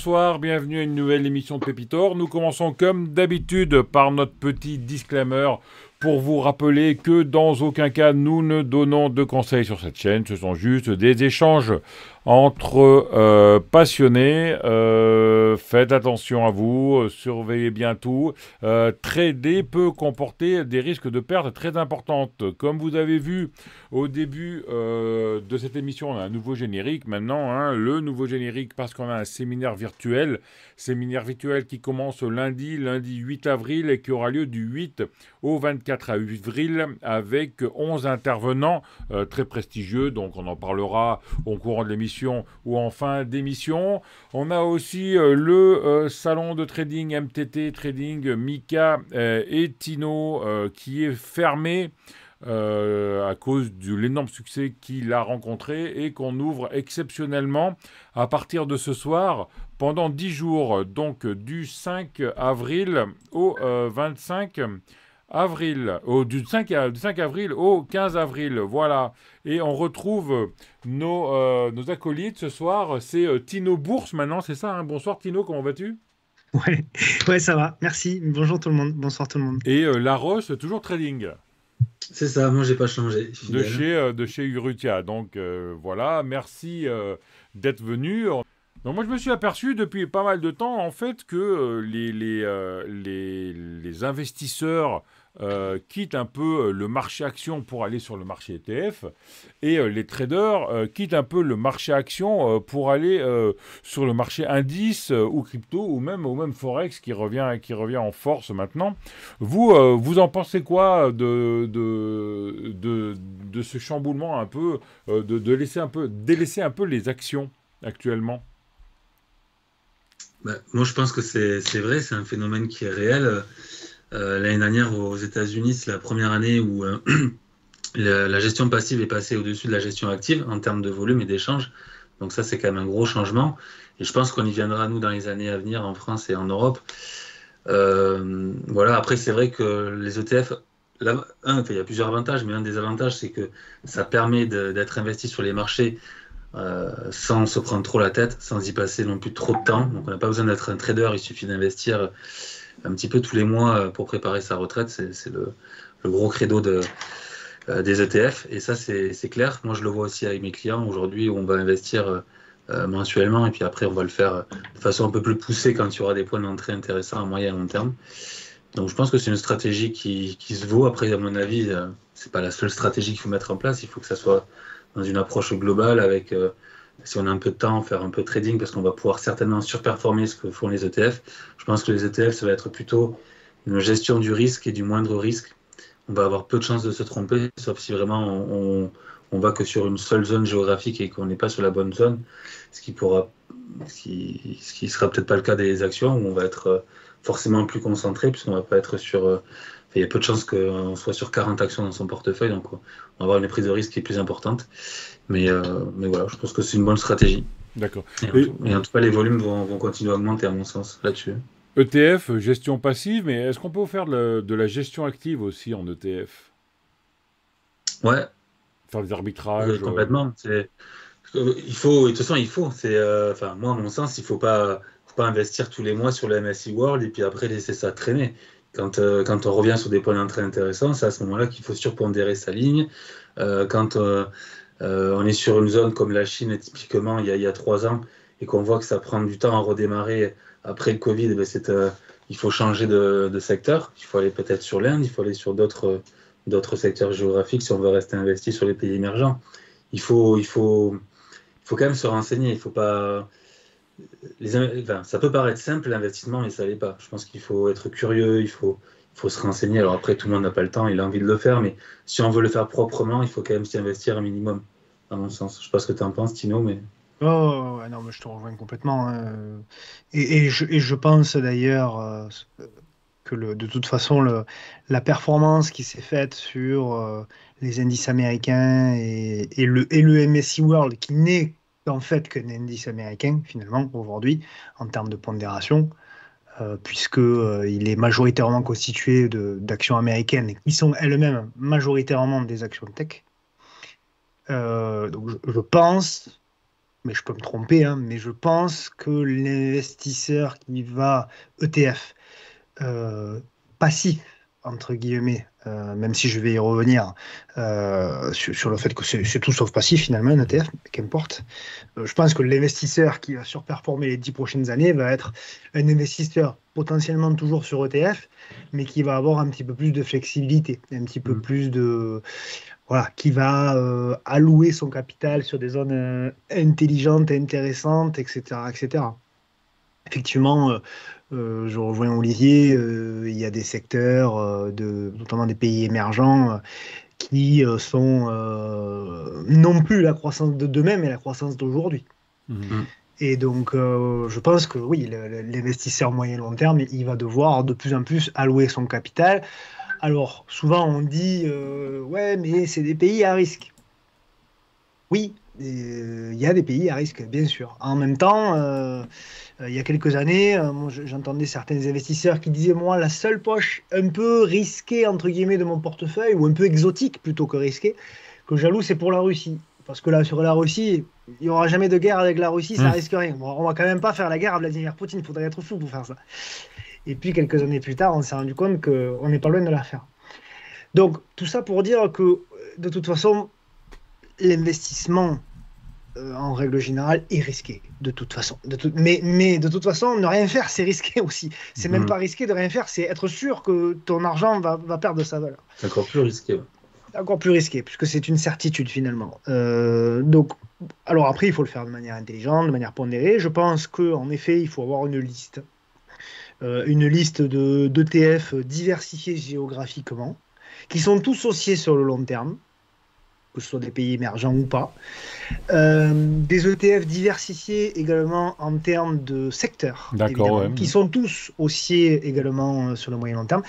bonsoir, bienvenue à une nouvelle émission de Pépitor. Nous commençons comme d'habitude par notre petit disclaimer pour vous rappeler que dans aucun cas nous ne donnons de conseils sur cette chaîne, ce sont juste des échanges entre euh, passionnés. Euh, faites attention à vous, surveillez bien tout. Euh, trader peut comporter des risques de perte très importantes. Comme vous avez vu au début de cette émission, on a un nouveau générique maintenant, hein, le nouveau générique parce qu'on a un séminaire virtuel, séminaire virtuel qui commence lundi, lundi 8 avril et qui aura lieu du 8 au 24 avril avec 11 intervenants très prestigieux. Donc on en parlera au courant de l'émission ou en fin d'émission. On a aussi euh, le euh, salon de trading MTT Trading Mika euh, et Tino qui est fermé. à cause de l'énorme succès qu'il a rencontré et qu'on ouvre exceptionnellement à partir de ce soir pendant 10 jours, donc du 5 avril au 25 avril, au, du, 5, du 5 avril au 15 avril, voilà. Et on retrouve nos, euh, nos acolytes ce soir, c'est euh, Tino Bourse maintenant, c'est ça hein Bonsoir Tino, comment vas-tu? Ouais. ouais, ça va, merci. Bonjour tout le monde, bonsoir tout le monde. Et euh, Laros, toujours trading. C'est ça, moi j'ai pas changé. De chez, de chez Urutia, donc voilà, merci d'être venu. Donc moi je me suis aperçu depuis pas mal de temps en fait que les, les, les, les, investisseurs euh, quittent un peu euh, le marché action pour aller sur le marché ETF, et euh, les traders quittent un peu le marché action pour aller sur le marché indice ou crypto ou même, même forex qui revient, qui revient en force maintenant. Vous, vous en pensez quoi de, de, de, ce chamboulement un peu, de, de laisser un peu, délaisser un peu les actions actuellement? Bah, Moi je pense que c'est vrai, c'est un phénomène qui est réel. Euh, l'année dernière, aux États-Unis, c'est la première année où euh, la, gestion passive est passée au-dessus de la gestion active en termes de volume et d'échange. Donc ça, c'est quand même un gros changement. Et je pense qu'on y viendra, nous, dans les années à venir, en France et en Europe. Euh, voilà, après, c'est vrai que les ETF, un, il y a plusieurs avantages, mais un des avantages, c'est que ça permet d'être investi sur les marchés sans se prendre trop la tête, sans y passer non plus trop de temps. Donc on n'a pas besoin d'être un trader, il suffit d'investir un petit peu tous les mois euh, pour préparer sa retraite. C'est le, gros credo de, euh, des ETF. Et ça, c'est clair. Moi, je le vois aussi avec mes clients. Aujourd'hui, on va investir euh, mensuellement et puis après, on va le faire de façon un peu plus poussée quand il y aura des points d'entrée intéressants à moyen et long terme. Donc, je pense que c'est une stratégie qui, qui, se vaut. Après, à mon avis, c'est pas la seule stratégie qu'il faut mettre en place. Il faut que ça soit dans une approche globale avec si on a un peu de temps, faire un peu de trading parce qu'on va pouvoir certainement surperformer ce que font les ETF. Je pense que les ETF, ça va être plutôt une gestion du risque et du moindre risque. On va avoir peu de chances de se tromper, sauf si vraiment on, va que sur une seule zone géographique et qu'on n'est pas sur la bonne zone, ce qui pourra, ce qui, ce qui sera peut-être pas le cas des actions où on va être euh, forcément plus concentré puisqu'on va pas être sur euh, il y a peu de chances qu'on soit sur 40 actions dans son portefeuille, donc on va avoir une prise de risque qui est plus importante. Mais, euh, mais voilà, je pense que c'est une bonne stratégie. D'accord. Et, en tout cas, les volumes vont, vont continuer à augmenter, à mon sens, là-dessus. ETF, gestion passive, mais est-ce qu'on peut faire de la, gestion active aussi en ETF Ouais. Faire des arbitrages euh, Complètement. Il faut, de toute façon, il faut. C'est, euh, enfin, moi, à mon sens, il ne faut pas, faut pas investir tous les mois sur le MSI World et puis après laisser ça traîner. Quand, euh, quand on revient sur des points d'entrée intéressants, c'est à ce moment-là qu'il faut surpondérer sa ligne. Euh, quand euh, on est sur une zone comme la Chine, typiquement, il y a, trois ans, et qu'on voit que ça prend du temps à redémarrer après le Covid, ben il faut changer de, secteur. Il faut aller peut-être sur l'Inde, il faut aller sur d'autres d'autres secteurs géographiques si on veut rester investi sur les pays émergents. Il faut, il faut, il faut quand même se renseigner. Il faut pas ça peut paraître simple l'investissement, mais ça l'est pas. Je pense qu'il faut être curieux, il faut, faut se renseigner. Alors après, tout le monde n'a pas le temps, il a envie de le faire, mais si on veut le faire proprement, il faut quand même s'y investir un minimum, à mon sens. Je sais pas ce que tu en penses, Tino, mais. Oh, non, mais je te rejoins complètement. Hein. Et, je, pense d'ailleurs euh, que de toute façon, la performance qui s'est faite sur euh, les indices américains et, le, et le MSI World, qui n'est en fait qu'un indice américain, finalement, aujourd'hui, en termes de pondération, puisqu'il euh, est majoritairement constitué d'actions américaines qui sont elles-mêmes majoritairement des actions tech. Euh, donc je, pense mais je peux me tromper, hein, mais je pense que l'investisseur qui va ETF euh, passif, entre guillemets, euh, même si je vais y revenir euh, sur, le fait que c'est tout sauf passif finalement, un ETF, qu'importe. Euh, je pense que l'investisseur qui va surperformer les dix prochaines années va être un investisseur potentiellement toujours sur ETF, mais qui va avoir un petit peu plus de flexibilité, un petit peu mm. plus de... Voilà, qui va allouer son capital sur des zones intelligentes, intéressantes, etc. etc. Effectivement, euh, je rejoins Olivier, euh, il y a des secteurs, euh, de, notamment des pays émergents, qui sont non plus la croissance de demain, mais la croissance d'aujourd'hui. Mhm. Et donc, je pense que oui, l'investisseur moyen-long terme, il va devoir de plus en plus allouer son capital. Alors, souvent, on dit, ouais, mais c'est des pays à risque. Oui, il y a des pays à risque, bien sûr. En même temps, euh, il y a quelques années, euh, j'entendais certains investisseurs qui disaient moi la seule poche un peu risquée entre guillemets de mon portefeuille ou un peu exotique plutôt que risquée que jaloux c'est pour la Russie. Parce que là sur la Russie il n'y aura jamais de guerre avec la Russie ça mmh. risque rien. Bon, on va quand même pas faire la guerre à Vladimir Poutine il faudrait être fou pour faire ça. Et puis quelques années plus tard on s'est rendu compte qu'on n'est pas loin de la faire donc tout ça pour dire que de toute façon l'investissement euh, en règle générale, est risqué, de toute façon. De mais, mais de toute façon, ne rien faire, c'est risqué aussi. C'est même mhm. pas risqué de rien faire, c'est être sûr que ton argent va, va perdre sa valeur. C'est encore plus risqué. Encore plus risqué, puisque c'est une certitude finalement. Euh, donc, alors après, il faut le faire de manière intelligente, de manière pondérée. Je pense qu'en effet, il faut avoir une liste. Euh, une liste d'ETF diversifiés géographiquement, qui sont tous associés sur le long terme que ce soit des pays émergents ou pas. Euh, des ETF diversifiés également en termes de secteurs, qui sont tous haussiers également euh, sur le moyen long terme.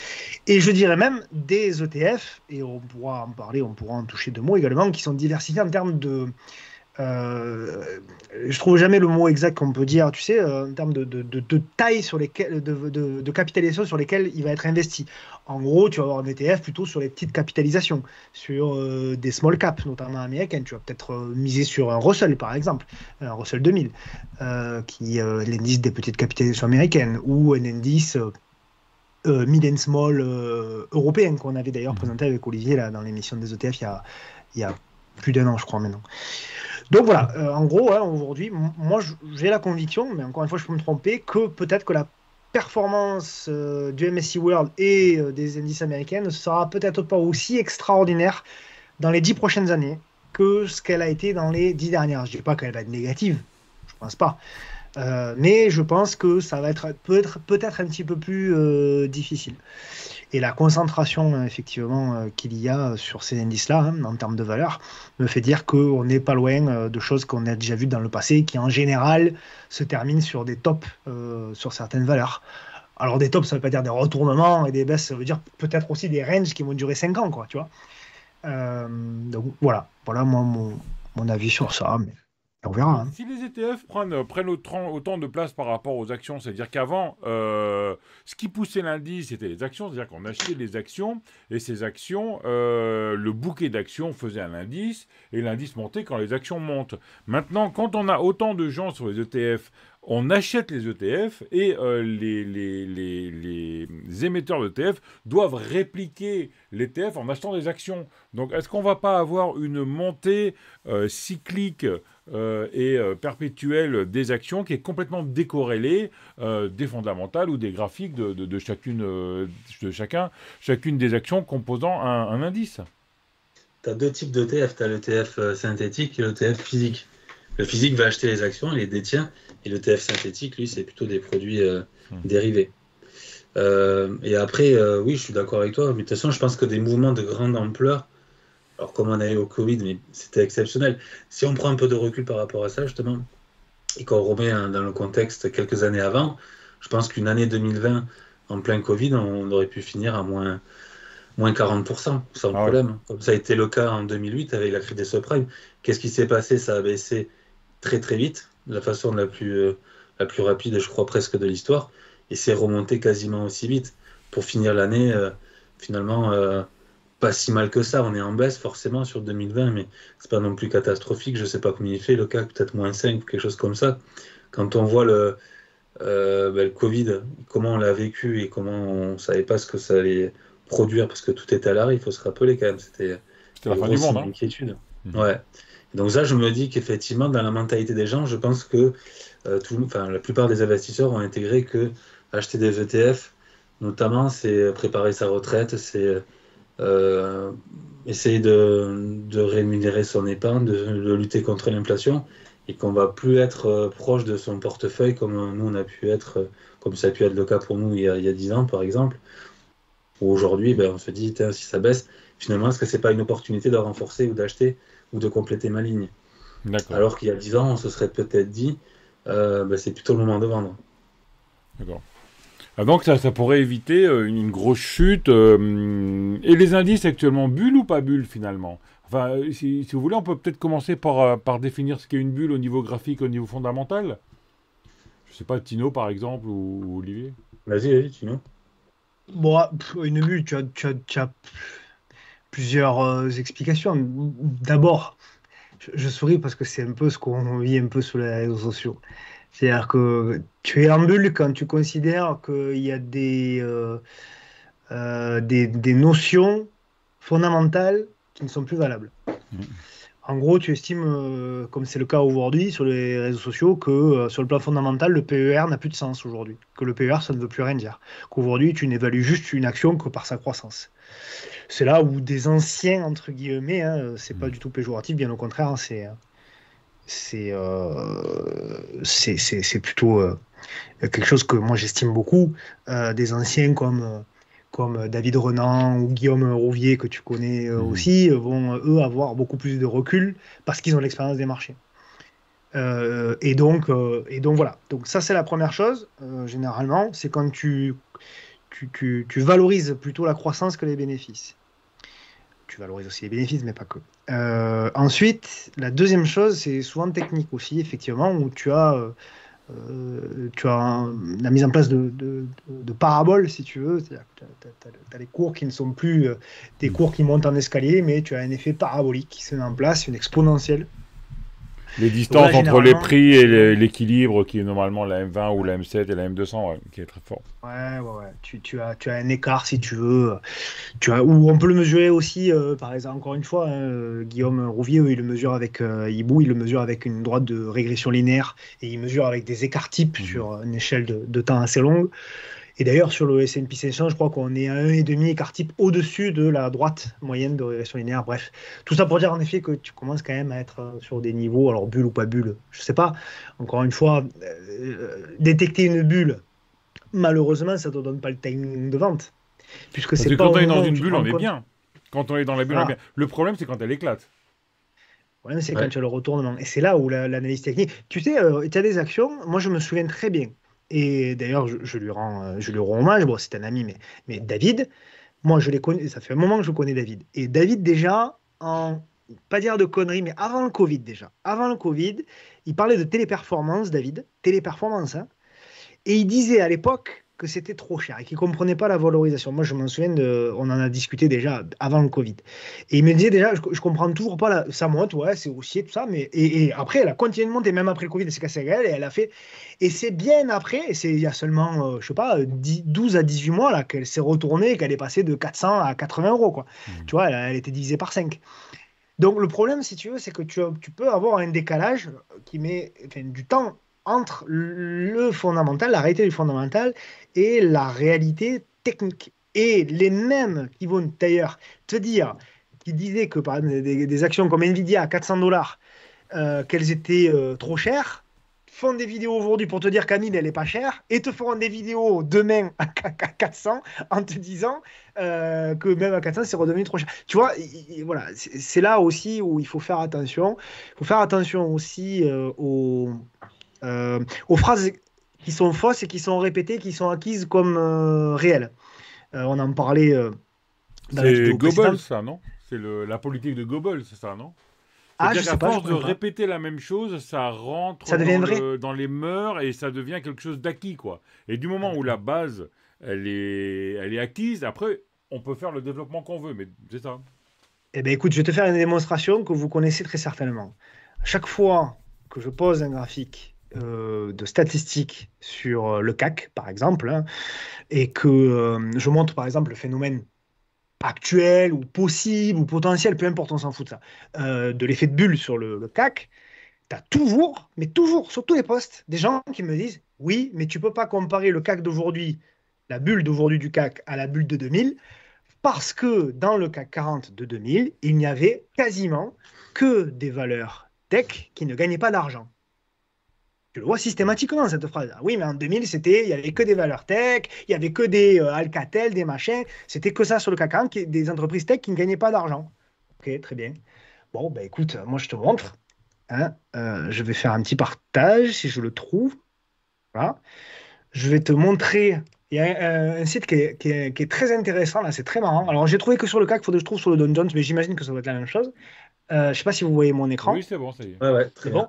Et je dirais même des ETF, et on pourra en parler, on pourra en toucher deux mots également, qui sont diversifiés en termes de, je trouve jamais le mot exact qu'on peut dire, tu sais, euh, en termes de, de, taille sur lesquelles, de, capitalisation sur lesquelles il va être investi. En gros, tu vas avoir un ETF plutôt sur les petites capitalisations, sur euh, des small caps, notamment américaines. Tu vas peut-être miser sur un Russell, par exemple, un Russell 2000, qui est l'indice des petites capitalisations américaines, ou un indice mid and small européen qu'on avait d'ailleurs mmh. présenté avec Olivier là, dans l'émission des ETF il y a, il y a plus d'un an, je crois maintenant. Donc voilà, euh, en gros, hein, aujourd'hui, moi j'ai la conviction, mais encore une fois, je peux me tromper, que peut-être que la performance euh, du MSCI World et euh, des indices américains ne sera peut-être pas aussi extraordinaire dans les dix prochaines années que ce qu'elle a été dans les dix dernières. Je ne dis pas qu'elle va être négative, je ne pense pas. mais je pense que ça va être peut-être peut un petit peu plus difficile. Et la concentration, euh, effectivement, euh, qu'il y a sur ces indices-là, hein, en termes de valeur, me fait dire qu'on n'est pas loin euh, de choses qu'on a déjà vues dans le passé, qui en général se terminent sur des tops sur certaines valeurs. Alors des tops, ça ne veut pas dire des retournements et des baisses, ça veut dire peut-être aussi des ranges qui vont durer 5 ans, quoi, tu vois. donc voilà, voilà mon, mon avis sur ça. Hein. Si les ETF prennent, prennent autant, de place par rapport aux actions, c'est-à-dire qu'avant, euh, ce qui poussait l'indice, c'était les actions, c'est-à-dire qu'on achetait les actions, et ces actions, euh, le bouquet d'actions faisait un indice, et l'indice montait quand les actions montent. Maintenant, quand on a autant de gens sur les ETF on achète les ETF et euh, les, émetteurs d'ETF doivent répliquer l'ETF en achetant des actions. Donc est-ce qu'on ne va pas avoir une montée euh, cyclique euh, et perpétuelle des actions qui est complètement décorrélée des fondamentales ou des graphiques de, chacune, de chacun, chacune des actions composant un, un indice? Tu as deux types d'ETF, tu as l'ETF synthétique et l'ETF physique. Le physique va acheter les actions, il les détient, et le TF synthétique, lui, c'est plutôt des produits euh, hmm. dérivés. Euh, et après, euh, oui, je suis d'accord avec toi, mais de toute façon, je pense que des mouvements de grande ampleur, alors comme on a eu au Covid, mais c'était exceptionnel. Si on prend un peu de recul par rapport à ça, justement, et qu'on remet dans le contexte quelques années avant, je pense qu'une année 2020, en plein Covid, on aurait pu finir à moins, moins 40%, sans ah problème. Comme ça a été le cas en 2008 avec la crise des subprimes. Qu'est-ce qui s'est passé? Ça a baissé très très vite la façon la plus, euh, la plus rapide, je crois, presque de l'histoire. Et c'est remonté quasiment aussi vite pour finir l'année, euh, finalement, euh, pas si mal que ça. On est en baisse forcément sur 2020, mais c'est pas non plus catastrophique. Je sais pas combien il fait le CAC, peut-être moins 5 ou quelque chose comme ça. Quand on voit le, euh, ben, le Covid, comment on l'a vécu et comment on savait pas ce que ça allait produire parce que tout était à l'arrêt, il faut se rappeler quand même. C'était la fin du monde. Hein. inquiétude. Mmh. Ouais. Donc ça, je me dis qu'effectivement, dans la mentalité des gens, je pense que euh, la plupart des investisseurs ont intégré que acheter des ETF, notamment, c'est préparer sa retraite, c'est euh, essayer de, rémunérer son épargne, de, lutter contre l'inflation et qu'on va plus être euh, proche de son portefeuille comme nous on a pu être, euh, comme ça a pu être le cas pour nous il y a, il y a 10 ans par exemple. Ou aujourd'hui, ben, on se dit, si ça baisse, finalement, est-ce que c'est pas une opportunité de renforcer ou d'acheter ou de compléter ma ligne Alors qu'il y a 10 ans, on se serait peut-être dit, euh, ben, c'est plutôt le moment de vendre. D'accord. Ah, donc ça, ça pourrait éviter une, grosse chute. et les indices actuellement, bulle ou pas bulle finalement? Enfin, si, vous voulez, on peut peut-être commencer par, euh, par définir ce qu'est une bulle au niveau graphique, au niveau fondamental. Je sais pas, Tino par exemple, ou, Olivier? Vas-y, vas-y, Tino. Bon, une bulle, tu as, tu as, plusieurs euh, explications. D'abord, je, souris parce que c'est un peu ce qu'on vit un peu sur les réseaux sociaux. C'est-à-dire que tu es en bulle quand tu considères qu'il y a des, euh, des, des notions fondamentales ne sont plus valables. Mm. En gros, tu estimes, euh, comme c'est le cas aujourd'hui sur les réseaux sociaux, que euh, sur le plan fondamental, le PER n'a plus de sens aujourd'hui. Que le PER, ça ne veut plus rien dire. Qu'aujourd'hui, tu n'évalues juste une action que par sa croissance. C'est là où des anciens, entre guillemets, hein, c'est pas mm. du tout péjoratif, bien au contraire, hein, c'est c'est euh, plutôt quelque chose que moi j'estime beaucoup. des anciens comme comme David Renan ou Guillaume Rouvier, que tu connais euh, mmh. aussi, vont eux avoir beaucoup plus de recul parce qu'ils ont l'expérience des marchés. Euh, et, donc, euh, et donc voilà. Donc ça c'est la première chose, généralement, c'est quand tu, tu, tu, valorises plutôt la croissance que les bénéfices. Tu valorises aussi les bénéfices, mais pas que. ensuite, la deuxième chose, c'est souvent technique aussi, effectivement, où tu as euh, tu as la mise en place de, paraboles, si tu veux. tu as, les cours qui ne sont plus euh, des cours qui montent en escalier, mais tu as un effet parabolique qui se met en place, une exponentielle. Les distances entre les prix et l'équilibre qui est normalement la M20 ou la M7 et la M200 qui est très fort. Ouais, ouais, ouais. Tu, tu, as, tu as un écart si tu veux. Tu as, ou on peut le mesurer aussi, euh, par exemple, encore une fois, hein, Guillaume Rouvier, il le mesure avec euh, Hibou, il le mesure avec une droite de régression linéaire et il mesure avec des écarts types mmh. sur une échelle de, de temps assez longue. Et d'ailleurs, sur le S&P 500, je crois qu'on est à 1,5 écart type au-dessus de la droite moyenne de régression linéaire. Bref, tout ça pour dire en effet que tu commences quand même à être euh, sur des niveaux, alors bulle ou pas bulle, je sais pas. Encore une fois, euh, détecter une bulle, malheureusement, ça ne te donne pas le timing de vente. Puisque c'est quand on est dans une bulle, on est bien. Quand on est dans la bulle, on est bien. Le problème, c'est quand elle éclate. Le problème, c'est quand tu as le retournement. Et c'est là où l'analyse technique. Tu sais, euh, tu as des actions, moi je me souviens très bien et d'ailleurs, je, lui rends, euh, je lui rends hommage. Bon, c'est un ami, mais, mais David, moi, je l'ai connu, ça fait un moment que je connais David. Et David, déjà, en, pas dire de conneries, mais avant le Covid, déjà, avant le Covid, il parlait de téléperformance, David, téléperformance, hein, et il disait à l'époque, que c'était trop cher et qu'ils ne comprenaient pas la valorisation. Moi, je m'en souviens, de, on en a discuté déjà avant le Covid. Et il me disait déjà, je, comprends toujours pas, la, ça monte, ouais, c'est haussier, tout ça, mais et, après, elle a continué de monter, même après le Covid, elle s'est cassée elle, et elle a fait. Et c'est bien après, et c'est il y a seulement, je euh, je sais pas, 12 à 18 mois, là, qu'elle s'est retournée, qu'elle est passée de 400 à 80 euros, quoi. Mmh. Tu vois, elle, était divisée par 5. Donc, le problème, si tu veux, c'est que tu, tu peux avoir un décalage qui met du temps entre le fondamental, la réalité du fondamental et la réalité technique. Et les mêmes qui vont d'ailleurs te dire, qui disaient que par exemple, des, actions comme Nvidia à 400 dollars, euh, qu'elles étaient euh, trop chères, font des vidéos aujourd'hui pour te dire qu'Amine, elle est pas chère, et te feront des vidéos demain à 400 en te disant euh, que même à 400, c'est redevenu trop cher. Tu vois, voilà, c'est là aussi où il faut faire attention. Il faut faire attention aussi aux, aux phrases qui sont fausses et qui sont répétées, qui sont acquises comme euh, réelles. Euh, on en parlait euh, C'est Goebbels, ça, non? C'est la politique de Goebbels, c'est ça, non? Ah, je sais pas, force de répéter la même chose, ça rentre dans, les mœurs et ça devient quelque chose d'acquis, quoi. Et du moment où la base, elle est, elle est acquise, après, on peut faire le développement qu'on veut, mais c'est ça. Eh bien, écoute, je vais te faire une démonstration que vous connaissez très certainement. chaque fois que je pose un graphique euh, de statistiques sur euh, le CAC, par exemple, hein, et que euh, je montre, par exemple, le phénomène actuel ou possible ou potentiel, peu importe, on s'en fout de ça, de l'effet de bulle sur le, CAC, tu as toujours, mais toujours, sur tous les postes, des gens qui me disent oui, mais tu peux pas comparer le CAC d'aujourd'hui, la bulle d'aujourd'hui du CAC à la bulle de 2000, parce que dans le CAC 40 de 2000, il n'y avait quasiment que des valeurs tech qui ne gagnaient pas d'argent. Tu le vois systématiquement cette phrase. Oui, mais en 2000, c'était, il n'y avait que des valeurs tech, il n'y avait que des euh, Alcatel, des machins. C'était que ça sur le CAC 40, des entreprises tech qui ne gagnaient pas d'argent. Ok, très bien. Bon, ben écoute, moi je te montre. Hein, euh, je vais faire un petit partage si je le trouve. Voilà. Je vais te montrer. Il y a un, site qui est, très intéressant, là, c'est très marrant. Alors, j'ai trouvé que sur le CAC, il faudrait que je trouve sur le Dow Jones, mais j'imagine que ça va être la même chose. Euh, je ne sais pas si vous voyez mon écran. Oui, c'est bon, ça y est. Ouais, ouais, très bon.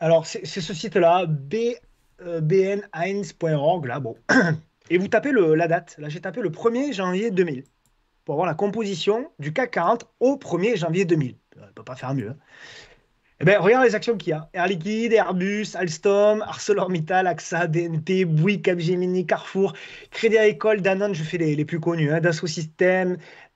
Alors, c'est ce site-là, bn1.org, là, bon. Et vous tapez la date. Là, j'ai tapé le 1er janvier 2000 pour avoir la composition du CAC 40 au 1er janvier 2000. On ne peut pas faire mieux. Hein. Eh ben, regarde les actions qu'il y a. Air Liquide, Airbus, Alstom, ArcelorMittal, AXA, BNP, Bouygues, Capgemini, Carrefour, Crédit Agricole, Danone, je fais les, plus connus, hein, Dassault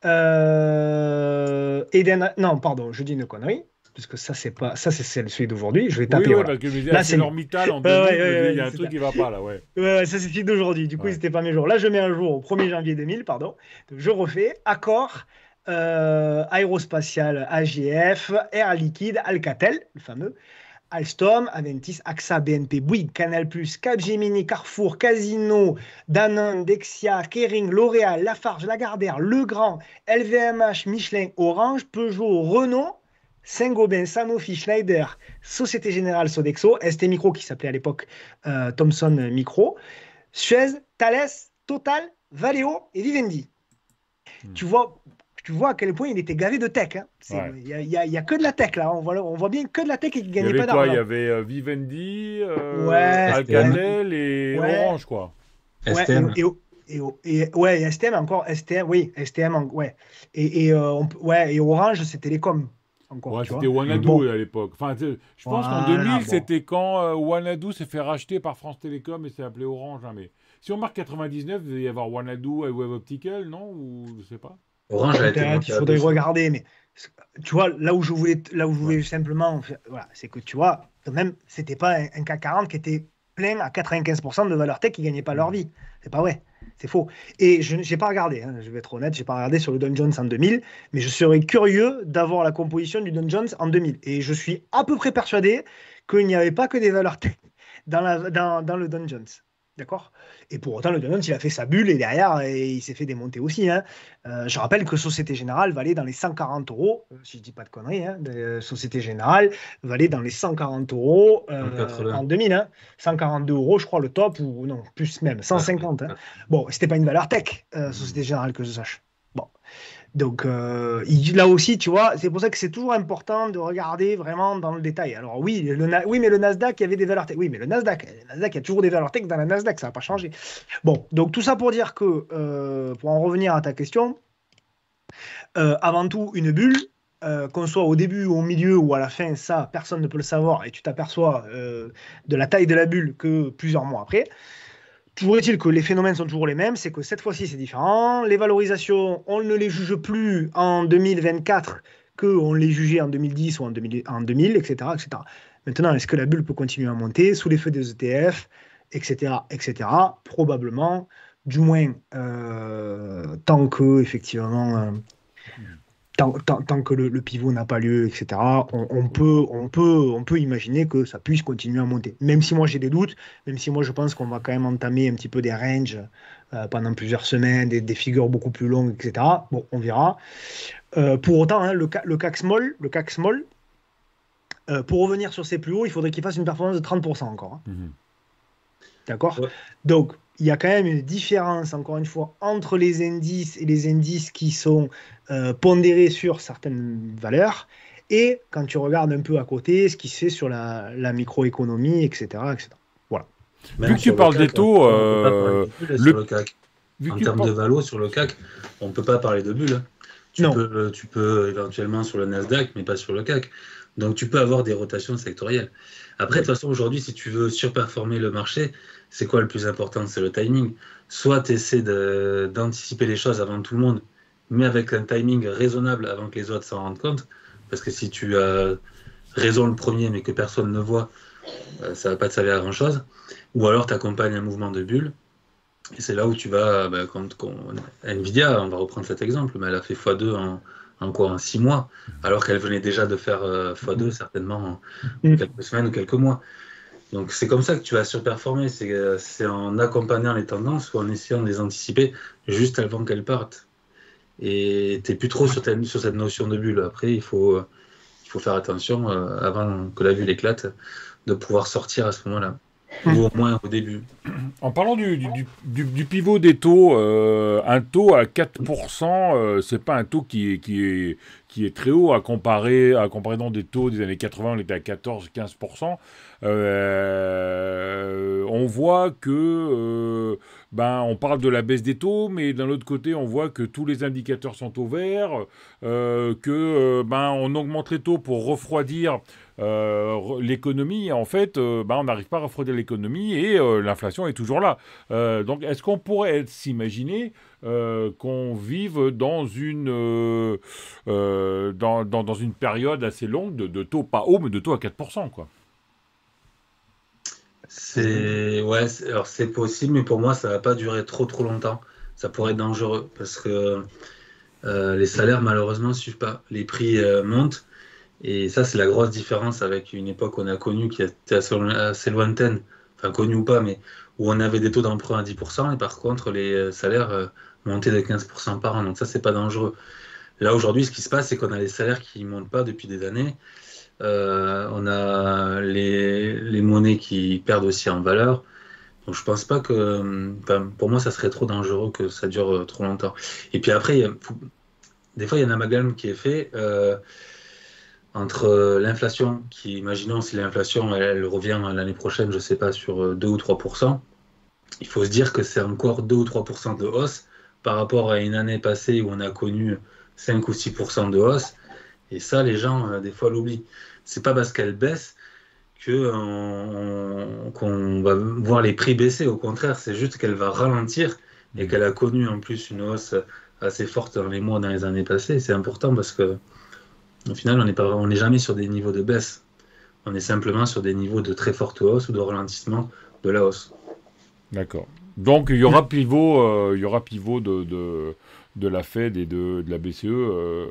euh, Eden... Non, pardon, je dis une connerie. Parce que ça, c'est pas ça, c'est celui d'aujourd'hui. Je vais taper. Oui, oui, parce que là, c'est ArcelorMittal en 2000, il y a un truc qui va pas là, ouais. Ouais, ça c'est celui d'aujourd'hui. Du coup, c'était pas mes jours. Là, je mets un jour au 1er janvier 2000, pardon. je refais. Accord euh, aérospatial AGF, Air Liquide, Alcatel, le fameux, Alstom, Aventis, AXA, BNP, Bouygues, Canal+, Capgemini, Carrefour, Casino, Danone, Dexia, Kering, L'Oréal, Lafarge, Lagardère, Legrand, LVMH, Michelin, Orange, Peugeot, Renault, Saint-Gobain, Sanofi, Schneider, Société Générale, Sodexo, ST Micro qui s'appelait à l'époque euh, Thomson Micro, Suez, Thales, Total, Valeo et Vivendi. Hmm. Tu vois, tu vois à quel point il était gavé de tech. Hein. Il n'y a, que de la tech là. On voit, on voit bien que de la tech et qui ne gagnait pas d'argent. Il y avait euh, Vivendi, euh, Alcatel et Orange, quoi. STM. Et, et, et, ouais, STM encore. STM, oui, STM, ouais. Et, euh, ouais, et Orange, c'était Télécom. Encore, ouais, c'était Wanadoo à l'époque. Enfin, je pense qu'en 2000, c'était quand Wanadoo s'est fait racheter par France Télécom et s'est appelé Orange. Hein, mais si on marque 99, il devait y avoir Wanadoo et Web Optical, non Ou je sais pas. Orange a été Il faudrait regarder, mais tu vois, là où je voulais, là où je voulais simplement, voilà, c'est que tu vois, quand même, c'était pas un, CAC 40 qui était plein à 95% de valeurs tech qui gagnaient pas leur vie. C'est pas vrai, c'est faux. Et je n'ai pas regardé, hein, je vais être honnête, j'ai pas regardé sur le Jones en 2000, mais je serais curieux d'avoir la composition du Jones en 2000. Et je suis à peu près persuadé qu'il n'y avait pas que des valeurs tech dans, la, dans, dans le Jones. D'accord? Et pour autant, le Dow il a fait sa bulle et derrière, et il s'est fait démonter aussi. Hein. Euh, je rappelle que Société Générale valait dans les 140 euros, euh, si je ne dis pas de conneries, hein, de Société Générale valait dans les 140 euros euh, en 2000. 142 hein. euros, je crois, le top, ou non, plus même, 150. Hein. Bon, c'était pas une valeur tech, Société Générale, que je sache. Bon. Donc euh, là aussi, tu vois, c'est pour ça que c'est toujours important de regarder vraiment dans le détail. Alors oui, oui mais le Nasdaq, il y avait des valeurs tech. Oui, mais le Nasdaq, le Nasdaq, il y a toujours des valeurs tech dans la Nasdaq, ça n'a pas changé. Bon, donc tout ça pour dire que, euh, pour en revenir à ta question, euh, avant tout, une bulle, qu'on soit au début, au milieu ou à la fin, ça, personne ne peut le savoir et tu t'aperçois de la taille de la bulle que plusieurs mois après. Toujours est-il que les phénomènes sont toujours les mêmes, c'est que cette fois-ci c'est différent. Les valorisations, on ne les juge plus en 2024 qu'on les jugeait en 2010 ou en 2000, en 2000 etc., etc. Maintenant, est-ce que la bulle peut continuer à monter sous l'effet des ETF, etc., etc. Probablement, du moins euh, tant que effectivement tant, que le, pivot n'a pas lieu, etc., on, peut, on, peut, on peut imaginer que ça puisse continuer à monter. Même si moi j'ai des doutes, même si moi je pense qu'on va quand même entamer un petit peu des ranges euh, pendant plusieurs semaines, des, figures beaucoup plus longues, etc. Bon, on verra. Euh, pour autant, hein, le, le, CAC small, le CAC small euh, pour revenir sur ses plus hauts, il faudrait qu'il fasse une performance de 30% encore. Hein. Mhm. D'accord? Donc, il y a quand même une différence, encore une fois, entre les indices et les indices qui sont euh, pondérés sur certaines valeurs et quand tu regardes un peu à côté ce qui se fait sur la, microéconomie, etc., etc. Voilà. Vu que tu parles des taux, euh, le, en termes de valo sur le CAC, on ne peut pas parler de bulle. Hein. Tu, Peux, tu peux éventuellement sur le Nasdaq, mais pas sur le CAC. Donc tu peux avoir des rotations sectorielles. Après, de toute façon, aujourd'hui, si tu veux surperformer le marché, c'est quoi le plus important? C'est le timing. Soit tu essaies d'anticiper les choses avant tout le monde, mais avec un timing raisonnable avant que les autres s'en rendent compte. Parce que si tu as raison le premier, mais que personne ne voit, euh, ça ne va pas te servir à grand-chose. Ou alors tu accompagnes un mouvement de bulle. Et c'est là où tu vas, bah, quand, Nvidia, on va reprendre cet exemple, mais elle a fait x2 en, en quoi En 6 mois, alors qu'elle venait déjà de faire euh, x2 certainement en mm. quelques semaines ou quelques mois. Donc c'est comme ça que tu vas surperformer, c'est en accompagnant les tendances ou en essayant de les anticiper juste avant qu'elles partent. Et tu n'es plus trop sur, cette notion de bulle. Après, il faut, il faut faire attention euh, avant que la bulle éclate de pouvoir sortir à ce moment-là. Ou au moins au début. En parlant du, du, pivot des taux, euh, un taux à 4%, euh, c'est pas un taux qui est, qui est, qui est très haut à comparer à comparaison des taux des années 80, on était à 14-15%. Euh, on voit que ben, on parle de la baisse des taux, mais d'un autre côté, on voit que tous les indicateurs sont au vert, euh, que ben, on augmente les taux pour refroidir l'économie. En fait, ben, on n'arrive pas à refroidir l'économie et l'inflation est toujours là. donc, est-ce qu'on pourrait s'imaginer qu'on vive dans une, dans, une période assez longue de, de, taux pas haut, mais de taux à 4%, quoi? C'est ouais, alors c'est possible, mais pour moi, ça va pas durer trop trop longtemps. Ça pourrait être dangereux parce que euh, les salaires malheureusement suivent pas. Les prix euh, montent et ça c'est la grosse différence avec une époque qu'on a connue qui était assez, lointaine, enfin connue ou pas, mais où on avait des taux d'emprunt à 10% et par contre les euh, salaires montaient de 15% par an. Donc ça c'est pas dangereux. Là aujourd'hui, ce qui se passe, c'est qu'on a les salaires qui montent pas depuis des années euh, on a les, monnaies qui perdent aussi en valeur. Donc je pense pas que, pour moi, ça serait trop dangereux que ça dure euh, trop longtemps. Et puis après, des fois, il y a un amalgame qui est fait euh, entre l'inflation, qui, imaginons si l'inflation, elle, revient l'année prochaine, je sais pas, sur 2 ou 3% il faut se dire que c'est encore 2 ou 3% de hausse par rapport à une année passée où on a connu 5 ou 6% de hausse. Et ça, les gens, euh, des fois, l'oublient. C'est pas parce qu'elle baisse qu'on va voir les prix baisser. Au contraire, c'est juste qu'elle va ralentir et qu'elle a connu en plus une hausse assez forte dans les mois, dans les années passées. C'est important parce que au final, on n'est pas, on n'est jamais sur des niveaux de baisse. On est simplement sur des niveaux de très forte hausse ou de ralentissement de la hausse. D'accord. Donc il y aura pivot, euh, il y aura pivot de, de la Fed et de, de la BCE euh,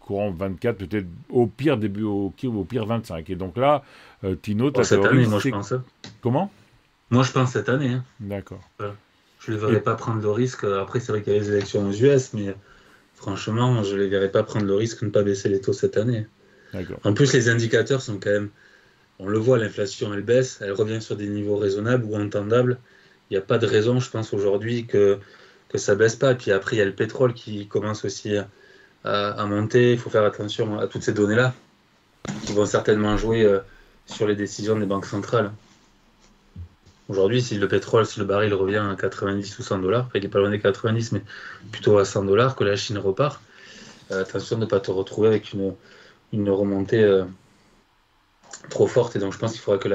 courant 24, peut-être au pire début, au, au, pire 25. Et donc là, euh, Tino, tu Cette année, moi je pense. Hein. Comment? Moi je pense cette année. Hein. D'accord. Je ne les verrais pas prendre le risque. Après, c'est vrai qu'il y a les élections aux US, mais franchement, je ne les verrais pas prendre le risque de ne pas baisser les taux cette année. En plus, les indicateurs sont quand même. On le voit, l'inflation, elle baisse, elle revient sur des niveaux raisonnables ou entendables. Il n'y a pas de raison, je pense, aujourd'hui que que ça baisse pas. Et puis après, il y a le pétrole qui commence aussi à, monter. Il faut faire attention à toutes ces données-là qui vont certainement jouer euh, sur les décisions des banques centrales. Aujourd'hui, si le pétrole, si le baril revient à 90 ou 100 dollars, il n'est pas loin des 90, mais plutôt à 100 dollars, que la Chine repart, euh, attention de ne pas te retrouver avec une, une remontée euh, trop forte. Et donc, je pense qu'il faudra que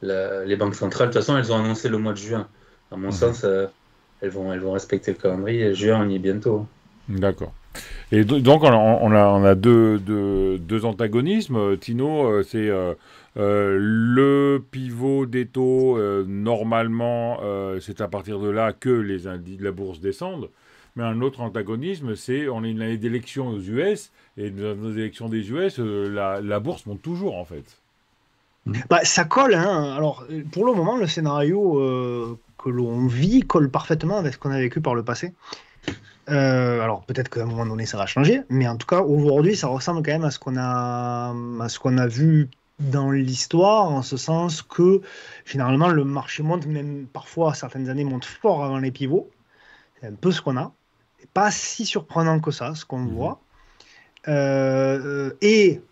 la, les banques centrales, de toute façon, elles ont annoncé le mois de juin. À mon mmh. sens, elles vont, elles vont respecter le calendrier. Juin, on y est bientôt. D'accord. Et donc, on a, on a deux, deux, antagonismes. Tino, euh, c'est euh, euh, le pivot des taux. normalement, c'est à partir de là que les indices de la bourse descendent. Mais un autre antagonisme, c'est on est une année d'élection aux US, et dans nos élections des US, la, la, bourse monte toujours, en fait. Bah, ça colle. Hein. Alors, pour le moment, le scénario que l'on vit colle parfaitement avec ce qu'on a vécu par le passé. Euh, alors peut-être qu'à un moment donné ça va changer, mais en tout cas aujourd'hui ça ressemble quand même à ce qu'on a, à ce qu'on a vu dans l'histoire, en ce sens que généralement le marché monte, même parfois certaines années monte fort avant les pivots. C'est un peu ce qu'on a. Pas si surprenant que ça, ce qu'on mmh. voit. Euh, et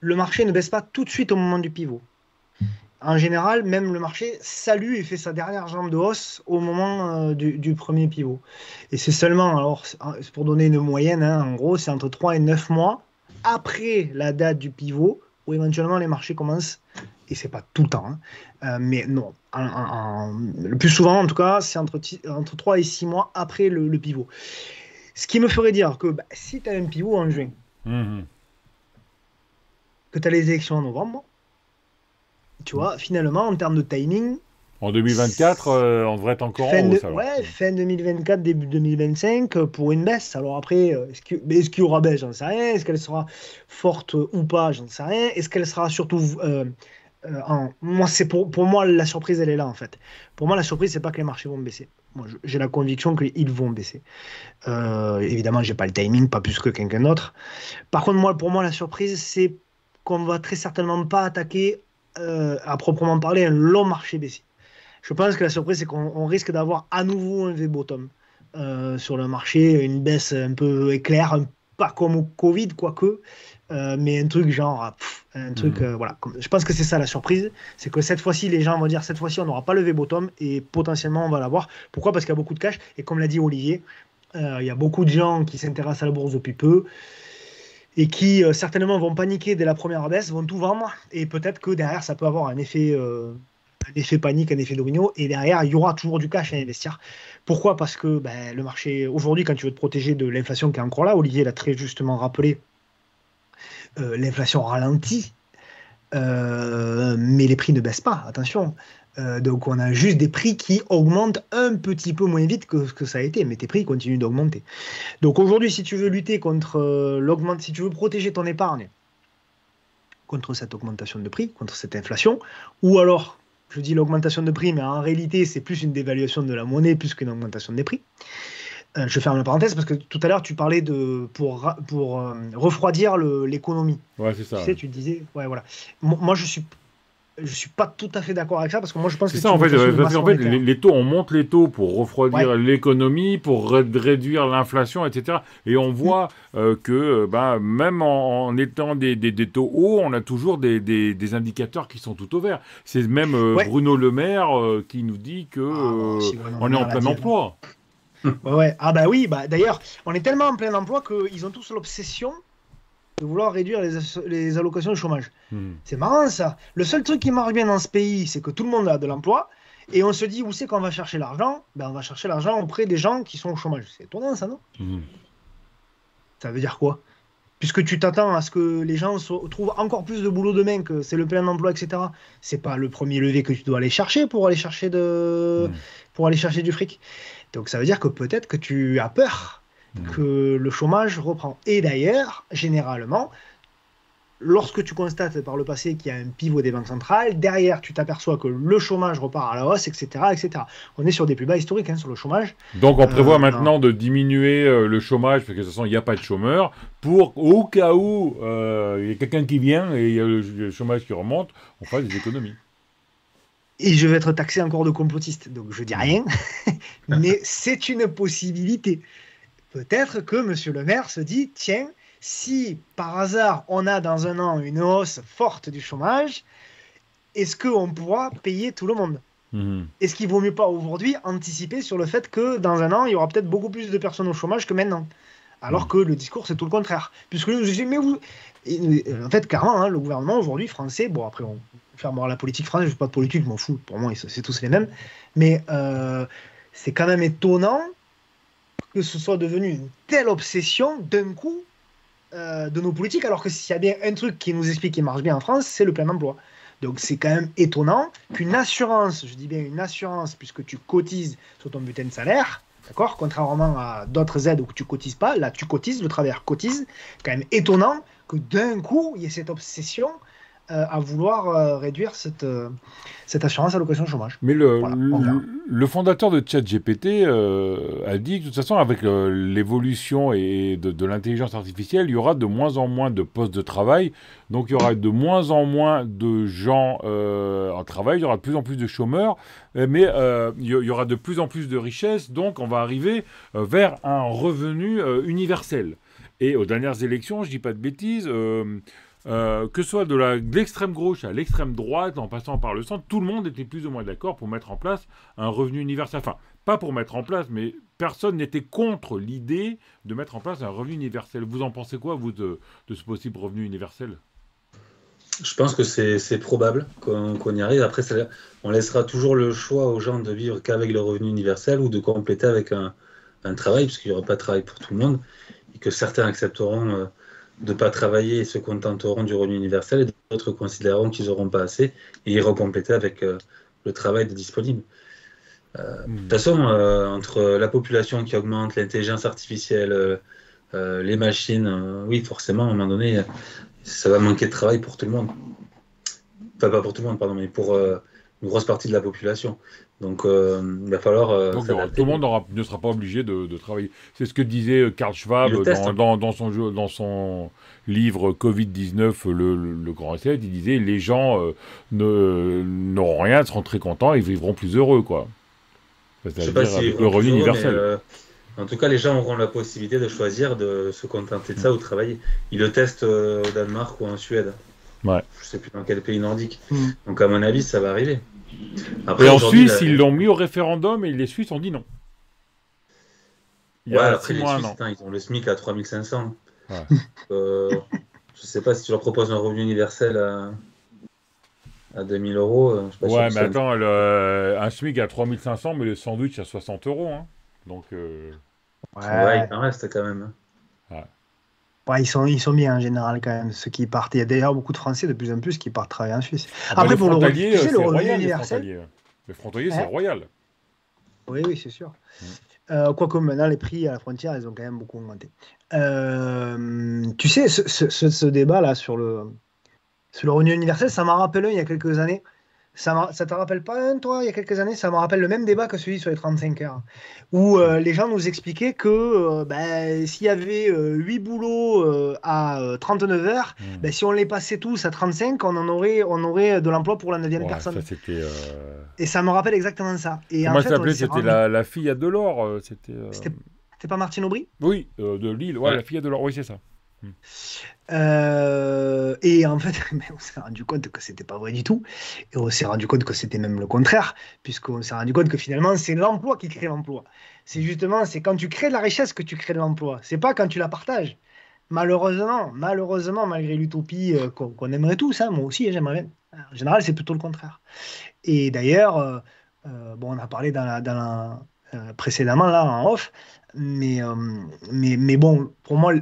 le marché ne baisse pas tout de suite au moment du pivot. En général, même le marché salue et fait sa dernière jambe de hausse au moment euh, du, premier pivot. Et c'est seulement, alors, pour donner une moyenne, hein, en gros, c'est entre 3 et 9 mois après la date du pivot où éventuellement les marchés commencent, et c'est pas tout le temps, hein, euh, mais non, le plus souvent en tout cas, c'est entre, entre 3 et 6 mois après le, pivot. Ce qui me ferait dire que bah, si tu as un pivot en juin, mmh que tu as les élections en novembre, tu vois, finalement, en termes de timing. En 2024, euh, on devrait être encore en haut, ça, Ouais, fin 2024, début 2025, euh, pour une baisse. Alors après, euh, est-ce qu'il est y aura baisse? J'en sais rien. Est-ce qu'elle sera forte ou pas? J'en sais rien. Est-ce qu'elle sera surtout. en... Moi, c'est pour, pour moi, la surprise, elle est là, en fait. Pour moi, la surprise, c'est pas que les marchés vont baisser. Moi, j'ai la conviction qu'ils vont baisser. évidemment, j'ai pas le timing, pas plus que quelqu'un d'autre. Par contre, moi, pour moi, la surprise, c'est qu'on va très certainement pas attaquer euh, à proprement parler un long marché baissier. Je pense que la surprise, c'est qu'on risque d'avoir à nouveau un V-bottom euh, sur le marché, une baisse un peu éclair, pas comme au Covid, quoique, euh, mais un truc genre, un truc, mhm. voilà. Je pense que c'est ça la surprise, c'est que cette fois-ci, les gens vont dire, cette fois-ci, on n'aura pas le V-bottom et potentiellement, on va l'avoir. Pourquoi? Parce qu'il y a beaucoup de cash, et comme l'a dit Olivier, il y a beaucoup de gens qui s'intéressent à la bourse depuis peu et qui euh, certainement vont paniquer dès la première baisse, vont tout vendre, et peut-être que derrière ça peut avoir un effet, euh, effet panique, un effet domino, et derrière il y aura toujours du cash à investir. Pourquoi? Parce que ben, le marché, aujourd'hui, quand tu veux te protéger de l'inflation qui est encore là, Olivier l'a très justement rappelé, euh, l'inflation ralentit, mais les prix ne baissent pas, attention. Euh, donc on a juste des prix qui augmentent un petit peu moins vite que ce que ça a été, mais tes prix continuent d'augmenter. Donc aujourd'hui, si tu veux lutter contre euh, l'augmentation, si tu veux protéger ton épargne contre cette augmentation de prix, contre cette inflation, ou alors, je dis l'augmentation de prix, mais en réalité c'est plus une dévaluation de la monnaie plus qu'une augmentation des prix. Euh, je ferme la parenthèse parce que tout à l'heure tu parlais de pour, pour refroidir l'économie. Ouais, c'est ça. Tu sais, tu disais, ouais, voilà. Moi, je suis je suis pas tout à fait d'accord avec ça parce que moi je pense que c'est ça en fait, en fait les, taux on monte les taux pour refroidir l'économie pour réduire l'inflation etc et on voit euh, que euh, bah, même en, étant des, des, taux hauts on a toujours des, des, indicateurs qui sont tout au vert. C'est même euh, Bruno Le Maire qui nous dit que ah, on est en plein emploi. Ouais, ouais, ah bah oui bah d'ailleurs on est tellement en plein emploi qu'ils ont tous l'obsession de vouloir réduire les, allocations de chômage. Hmm. C'est marrant ça. Le seul truc qui marche bien dans ce pays, c'est que tout le monde a de l'emploi. Et on se dit où c'est qu'on va chercher l'argent? Ben, On va chercher l'argent auprès des gens qui sont au chômage. C'est étonnant ça, non? Hmm. Ça veut dire quoi? Puisque tu t'attends à ce que les gens trouvent encore plus de boulot demain, que c'est le plein emploi, etc. C'est pas le premier levier que tu dois aller chercher pour aller chercher, de... Hmm. pour aller chercher du fric. Donc ça veut dire que peut-être que tu as peur que le chômage reprend. Et d'ailleurs, généralement, lorsque tu constates par le passé qu'il y a un pivot des banques centrales, derrière, tu t'aperçois que le chômage repart à la hausse, etc. etc. On est sur des plus bas historiques hein, sur le chômage. Donc on prévoit euh, maintenant de diminuer euh, le chômage, parce que de toute façon, il n'y a pas de chômeurs, pour au cas où euh, il y a quelqu'un qui vient et il y a le, chômage qui remonte, on fasse des économies. Et je vais être taxé encore de complotiste, donc je dis rien, mais c'est une possibilité. Peut-être que M. le maire se dit, tiens, si par hasard on a dans un an une hausse forte du chômage, est-ce qu'on pourra payer tout le monde? Mhm. Est-ce qu'il vaut mieux pas aujourd'hui anticiper sur le fait que dans un an, il y aura peut-être beaucoup plus de personnes au chômage que maintenant? Alors mhm. que le discours, c'est tout le contraire. Puisque je mais vous. En fait, carrément, hein, le gouvernement aujourd'hui français, bon, après, on fermera la politique française, je ne pas de politique, je m'en fous, pour moi, c'est tous les mêmes. Mais euh, c'est quand même étonnant que ce soit devenu une telle obsession d'un coup euh, de nos politiques, alors que s'il y a bien un truc qui nous explique qui marche bien en France, c'est le plein emploi. Donc c'est quand même étonnant qu'une assurance, je dis bien une assurance, puisque tu cotises sur ton bulletin de salaire, d'accord Contrairement à d'autres aides où tu cotises pas, là tu cotises, le travailleur cotise. Quand même étonnant que d'un coup, il y ait cette obsession euh, à vouloir euh, réduire cette, euh, cette assurance allocation chômage. Mais le, le, fondateur de ChatGPT a dit que de toute façon, avec l'évolution et de, l'intelligence artificielle, il y aura de moins en moins de postes de travail. Donc il y aura de moins en moins de gens en travail, il y aura de plus en plus de chômeurs, mais il y aura de plus en plus de richesses. Donc on va arriver vers un revenu universel. Et aux dernières élections, je dis pas de bêtises, euh, que ce soit de l'extrême gauche à l'extrême droite, en passant par le centre, tout le monde était plus ou moins d'accord pour mettre en place un revenu universel. Enfin, pas pour mettre en place, mais personne n'était contre l'idée de mettre en place un revenu universel. Vous en pensez quoi, vous, de, ce possible revenu universel? Je pense que c'est probable qu'on y arrive. Après, on laissera toujours le choix aux gens de vivre qu'avec le revenu universel ou de compléter avec un, un travail, parce qu'il n'y aura pas de travail pour tout le monde, et que certains accepteront euh, de ne pas travailler et se contenteront du revenu universel, et d'autres considéreront qu'ils n'auront pas assez et iront compléter avec euh, le travail de disponible. De toute façon, euh, entre la population qui augmente, l'intelligence artificielle, euh, euh, les machines, euh, oui, forcément, à un moment donné, euh, ça va manquer de travail pour tout le monde. Enfin, pas pour tout le monde, pardon, mais pour euh, une grosse partie de la population. Donc, euh, il va falloir. euh, Donc, tout le monde aura- ne sera pas obligé de, de travailler. C'est ce que disait euh, Karl Schwab teste, hein. dans- dans son, jeu- dans son livre Covid-19, le, le- le grand essai. Il disait les gens euh, ne- n'auront rien, seront très contents et vivront plus heureux. quoi. Je sais pas si revenu universel. euh, en tout cas, les gens auront la possibilité de choisir de se contenter de ça ou travailler. Ils le testent euh, au Danemark ou en Suède. Ouais. Je sais plus dans quel pays nordique. Mm. Donc, à mon avis, ça va arriver. Après, Et en Suisse, la- ils l'ont mis au référendum et les Suisses ont dit non. Il y Ouais, a après, les mois, Suisses, ils ont le SMIC à 3500. Ouais. Euh, je sais pas si tu leur proposes un revenu universel à, à 2000 euros. euh, je pas Ouais, mais attends, le- un SMIC à 3500, mais le sandwich à 60 euros. hein. Donc, euh, Ouais, il en reste quand même. hein. Ouais, ils, sont, ils sont bien en général quand même, ceux qui partent. Il y a d'ailleurs beaucoup de Français de plus en plus qui partent travailler en Suisse. ah bah, Après, pour le tu sais, le revenu royal, universel- frontaliers. Les frontaliers, c'est Hein royal. Oui, oui, c'est sûr. Mm. Euh, Quoique maintenant, les prix à la frontière, ils ont quand même beaucoup augmenté. Euh, tu sais, ce, ce- ce- ce débat-là sur le, sur le revenu universel, ça m'a rappelé il y a quelques années. Ça, ça te rappelle pas toi, il y a quelques années? Ça me rappelle le même débat que celui sur les 35 heures, où euh, les gens nous expliquaient que euh, ben, s'il y avait 8 boulots euh, à euh, 39 heures, Hmm. ben, si on les passait tous à 35, on, en aurait, on aurait de l'emploi pour la 9 Ouais, personne. ça, c'était. euh, Et ça me rappelle exactement ça. Et Comment en fait, s'appelait? C'était la, la fille à Delors. euh, C'était. euh, pas Martine Aubry? Oui, euh, de Lille. Ouais, Ouais. la fille à Delors. Oui, c'est ça. Euh, et en fait, on s'est rendu compte que c'était pas vrai du tout. Et on s'est rendu compte que c'était même le contraire, puisqu'on s'est rendu compte que finalement, c'est l'emploi qui crée l'emploi. C'est justement, c'est quand tu crées de la richesse que tu crées de l'emploi. C'est pas quand tu la partages. Malheureusement, malheureusement, malgré l'utopie euh, qu'on aimerait tous, hein, moi aussi, j'aimerais bien. En général, c'est plutôt le contraire. Et d'ailleurs, euh, bon, on a parlé précédemment là en off, mais, euh, mais, mais bon, pour moi,